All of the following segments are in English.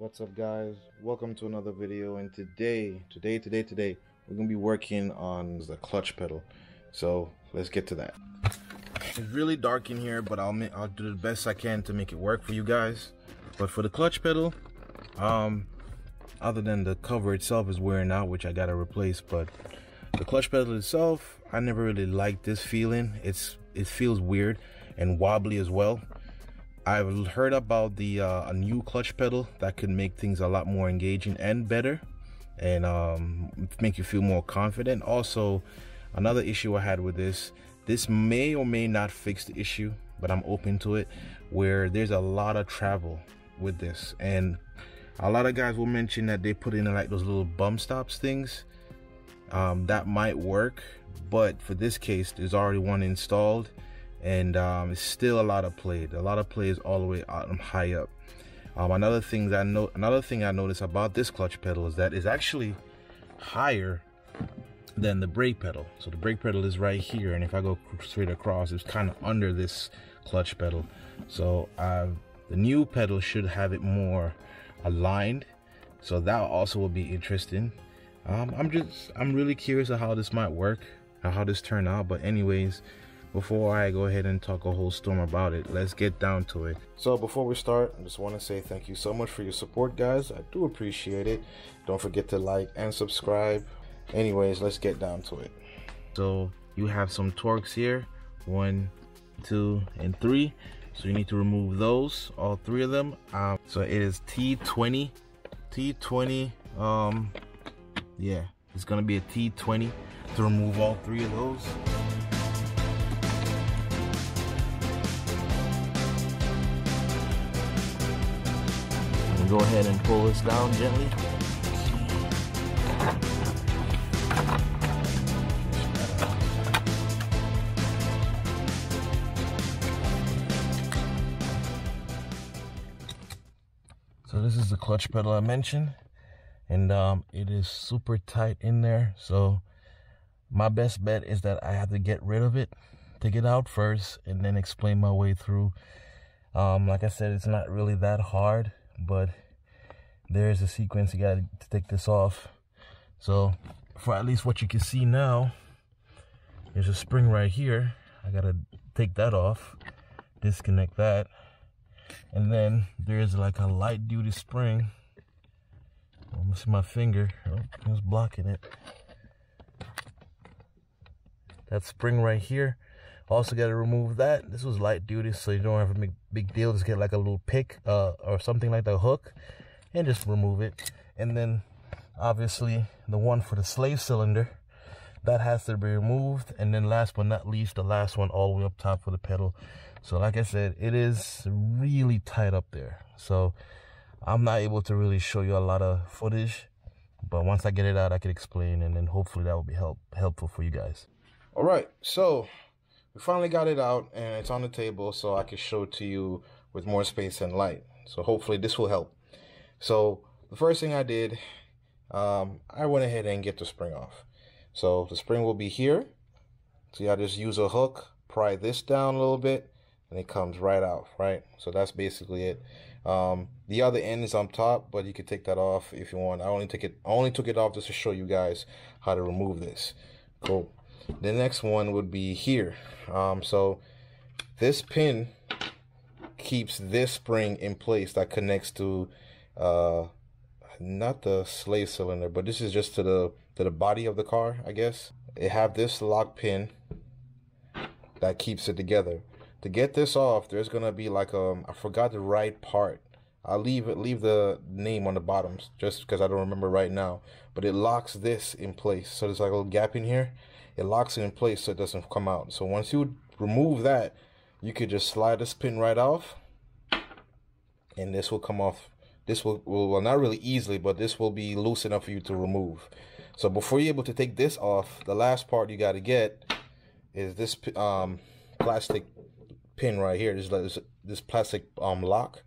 what's up guys? Welcome to another video and today today today today we're gonna be working on the clutch pedal. So let's get to that. It's really dark in here but I'll I'll do the best I can to make it work for you guys. But for the clutch pedal um other than the cover itself is wearing out which I gotta replace but the clutch pedal itself I never really liked this feeling. It's it feels weird and wobbly as well I've heard about the uh, a new clutch pedal that could make things a lot more engaging and better and um, make you feel more confident. Also, another issue I had with this, this may or may not fix the issue, but I'm open to it, where there's a lot of travel with this. And a lot of guys will mention that they put in like those little bump stops things. Um, that might work, but for this case, there's already one installed and um, it's still a lot of play. A lot of plays all the way out high up. Um, another thing that I know, another thing I noticed about this clutch pedal is that it's actually higher than the brake pedal. So the brake pedal is right here, and if I go straight across, it's kind of under this clutch pedal. So uh, the new pedal should have it more aligned. So that also will be interesting. Um, I'm just, I'm really curious of how this might work, how this turn out. But anyways, before I go ahead and talk a whole storm about it, let's get down to it. So before we start, I just want to say thank you so much for your support, guys. I do appreciate it. Don't forget to like and subscribe. Anyways, let's get down to it. So you have some Torx here, one, two, and three. So you need to remove those, all three of them. Um, so it is T20, T20, um, yeah, it's gonna be a T20 to remove all three of those. Go ahead and pull this down gently. So this is the clutch pedal I mentioned and um, it is super tight in there. So my best bet is that I have to get rid of it, take it out first and then explain my way through. Um, like I said, it's not really that hard but there's a sequence you got to take this off. So for at least what you can see now there's a spring right here. I gotta take that off disconnect that. And then there's like a light duty spring. I'm see my finger. Oh, it's blocking it. That spring right here also got to remove that. This was light duty, so you don't have a big, big deal. Just get like a little pick uh, or something like the hook and just remove it. And then obviously the one for the slave cylinder, that has to be removed. And then last but not least, the last one all the way up top for the pedal. So like I said, it is really tight up there. So I'm not able to really show you a lot of footage. But once I get it out, I can explain and then hopefully that will be help helpful for you guys. All right, so we finally got it out and it's on the table so I can show it to you with more space and light. So hopefully this will help. So the first thing I did, um, I went ahead and get the spring off. So the spring will be here. So I just use a hook, pry this down a little bit, and it comes right out, right? So that's basically it. Um, the other end is on top, but you can take that off if you want. I only took it, I only took it off just to show you guys how to remove this. Cool. The next one would be here. Um, so this pin keeps this spring in place that connects to uh, not the slave cylinder, but this is just to the to the body of the car, I guess. It have this lock pin that keeps it together. To get this off, there's gonna be like um I forgot the right part. I'll leave it leave the name on the bottom just because I don't remember right now. But it locks this in place. So there's like a little gap in here it locks it in place so it doesn't come out. So once you remove that, you could just slide this pin right off and this will come off. This will, well, not really easily, but this will be loose enough for you to remove. So before you're able to take this off, the last part you got to get is this um, plastic pin right here. This, this, this plastic um, lock.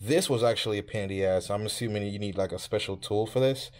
This was actually a pain ass. I'm assuming you need like a special tool for this.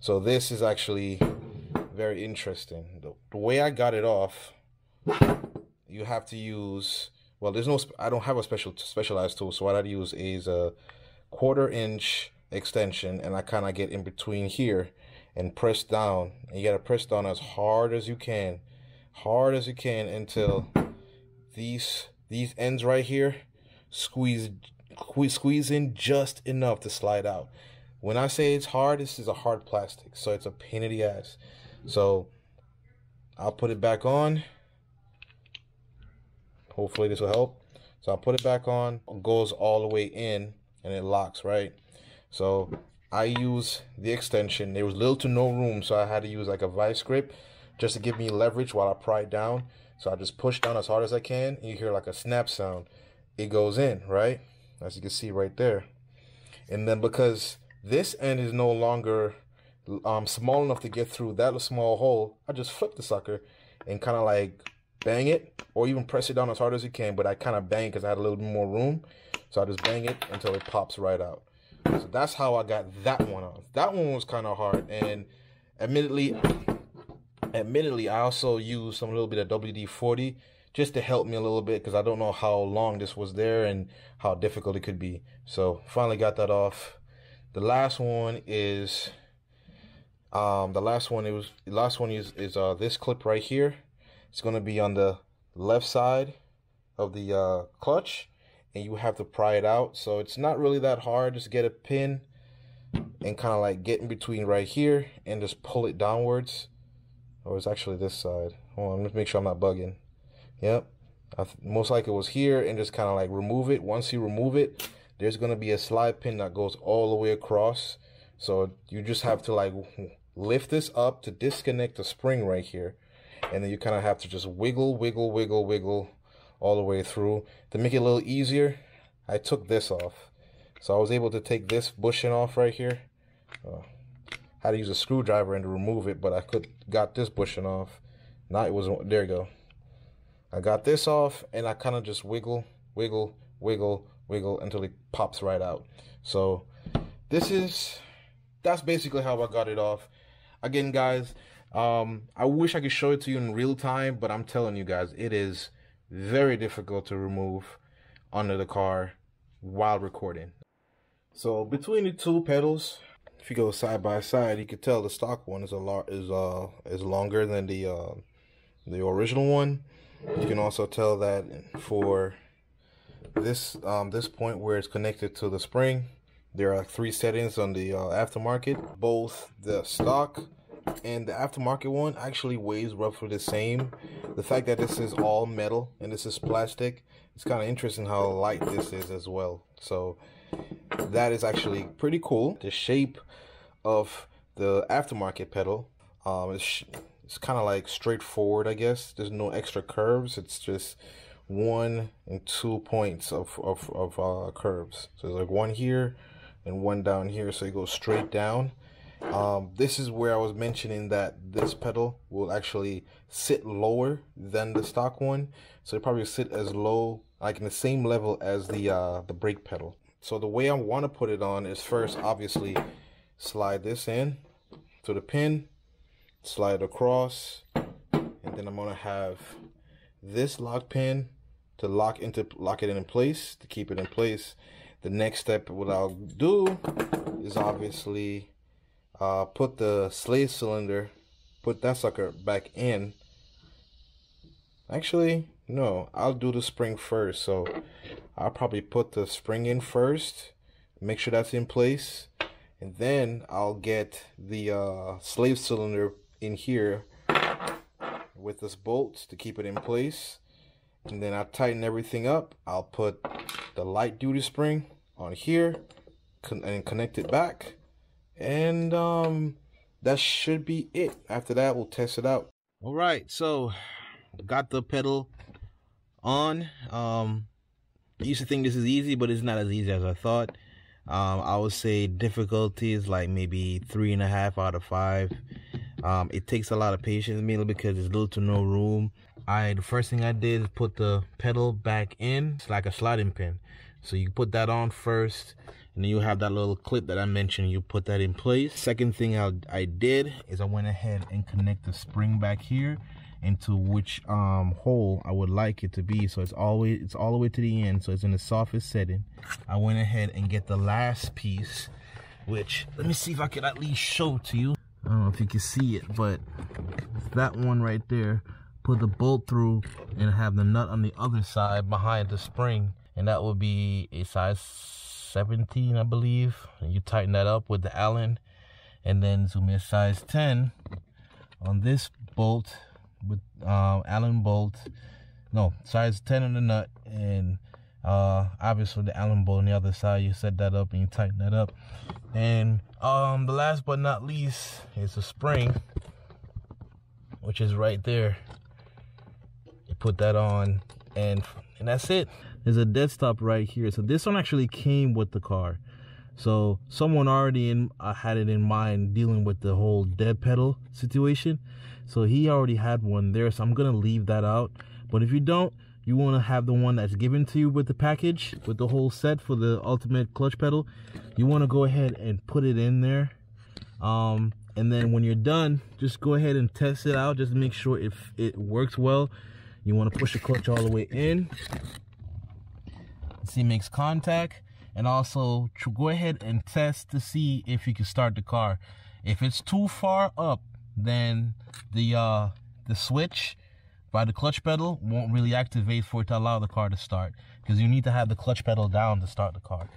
So this is actually very interesting. The, the way I got it off, you have to use. Well, there's no. I don't have a special specialized tool, so what I'd use is a quarter inch extension and I kind of get in between here and press down. And you got to press down as hard as you can. Hard as you can until these these ends right here squeeze squeeze in just enough to slide out. When I say it's hard, this is a hard plastic, so it's a pain in the ass. So I'll put it back on. Hopefully this will help. So I'll put it back on, it goes all the way in and it locks, right? So I use the extension. There was little to no room, so I had to use like a vice grip just to give me leverage while I pry it down. So I just push down as hard as I can. you hear like a snap sound. It goes in, right? As you can see right there. And then because this end is no longer um, small enough to get through that small hole, I just flip the sucker and kind of like bang it or even press it down as hard as you can. But I kind of bang because I had a little bit more room. So I just bang it until it pops right out. So that's how I got that one off. That one was kind of hard. And admittedly, admittedly, I also used some little bit of WD-40 just to help me a little bit because I don't know how long this was there and how difficult it could be. So finally got that off. The last one is um the last one it was the last one is is uh this clip right here. It's gonna be on the left side of the uh clutch and you have to pry it out. So it's not really that hard. Just get a pin and kind of like get in between right here and just pull it downwards. Or it's actually this side. Hold on, let's make sure I'm not bugging. Yep. most likely it was here and just kind of like remove it. Once you remove it, there's going to be a slide pin that goes all the way across. So you just have to like lift this up to disconnect the spring right here. And then you kind of have to just wiggle, wiggle, wiggle, wiggle all the way through. To make it a little easier, I took this off. So I was able to take this bushing off right here. Uh, had to use a screwdriver and to remove it, but I could got this bushing off. Now it was there you go. I got this off and I kind of just wiggle, wiggle, wiggle, wiggle until it pops right out. So this is, that's basically how I got it off. Again, guys, um, I wish I could show it to you in real time, but I'm telling you guys, it is very difficult to remove under the car while recording. So between the two pedals, if you go side by side, you can tell the stock one is a lot is uh is longer than the uh the original one. You can also tell that for this um, this point where it's connected to the spring, there are three settings on the uh, aftermarket. Both the stock and the aftermarket one actually weighs roughly the same. The fact that this is all metal and this is plastic, it's kind of interesting how light this is as well. So that is actually pretty cool. The shape of the aftermarket pedal um, is it's kind of like straightforward, I guess. There's no extra curves. It's just one and two points of, of, of uh, curves. So there's like one here and one down here. So it goes straight down. Um, this is where I was mentioning that this pedal will actually sit lower than the stock one. So it probably sit as low, like in the same level as the, uh, the brake pedal. So the way I want to put it on is first, obviously, slide this in to the pin slide across and then I'm gonna have this lock pin to lock into lock it in place to keep it in place the next step what I'll do is obviously uh, put the slave cylinder put that sucker back in actually no I'll do the spring first so I'll probably put the spring in first make sure that's in place and then I'll get the uh, slave cylinder in here with this bolt to keep it in place. And then I tighten everything up. I'll put the light duty spring on here and connect it back. And um, that should be it. After that, we'll test it out. All right, so got the pedal on. Um, I used to think this is easy, but it's not as easy as I thought. Um, I would say difficulty is like maybe three and a half out of five. Um, it takes a lot of patience mainly because there's little to no room. I the first thing I did is put the pedal back in. It's like a sliding pin. So you put that on first and then you have that little clip that I mentioned. You put that in place. Second thing I, I did is I went ahead and connect the spring back here into which um, hole I would like it to be. So it's always it's all the way to the end. So it's in the softest setting. I went ahead and get the last piece which let me see if I can at least show to you. I don't know if you can see it, but that one right there. Put the bolt through and have the nut on the other side behind the spring. And that would be a size 17, I believe. And you tighten that up with the Allen. And then zoom in size 10 on this bolt with uh, Allen bolt. No, size 10 on the nut. And uh, obviously the Allen bolt on the other side. You set that up and you tighten that up. And um, the last but not least is the spring, which is right there. Put that on, and and that's it. There's a dead stop right here. So this one actually came with the car. So someone already in uh, had it in mind dealing with the whole dead pedal situation. So he already had one there. So I'm gonna leave that out. But if you don't, you want to have the one that's given to you with the package with the whole set for the ultimate clutch pedal you want to go ahead and put it in there um, and then when you're done just go ahead and test it out just make sure if it works well you want to push the clutch all the way in. See makes contact. And also go ahead and test to see if you can start the car. If it's too far up then the uh the switch by the clutch pedal won't really activate for it to allow the car to start. Because you need to have the clutch pedal down to start the car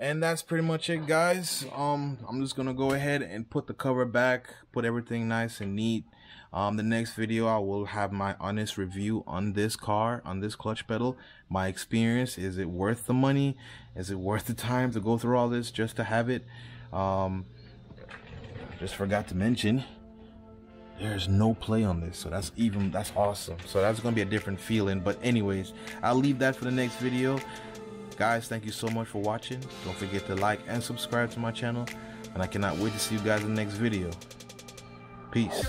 and that's pretty much it guys. Um i'm just gonna go ahead and put the cover back put everything nice and neat. Um the next video i will have my honest review on this car on this clutch pedal. My experience is it worth the money? Is it worth the time to go through all this just to have it? Um just forgot to mention there's no play on this so that's even that's awesome. So that's gonna be a different feeling. But anyways i'll leave that for the next video guys thank you so much for watching. Don't forget to like and subscribe to my channel and i cannot wait to see you guys in the next video. Peace